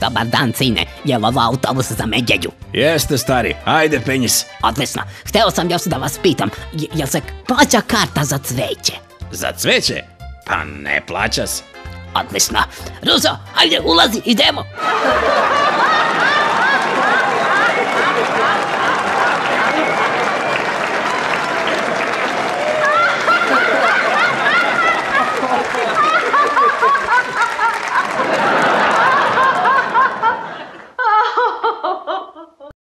Dobar dan, cine. Je li ovo autobus za Medjeđu? Jeste, stari. Ajde, penji se. Odlično. Hteo sam još da vas pitam, J- jel se plaća karta za cveće? Za cveće? Pa ne plaća se. Odlično. Ruzo, ajde, ulazi, idemo.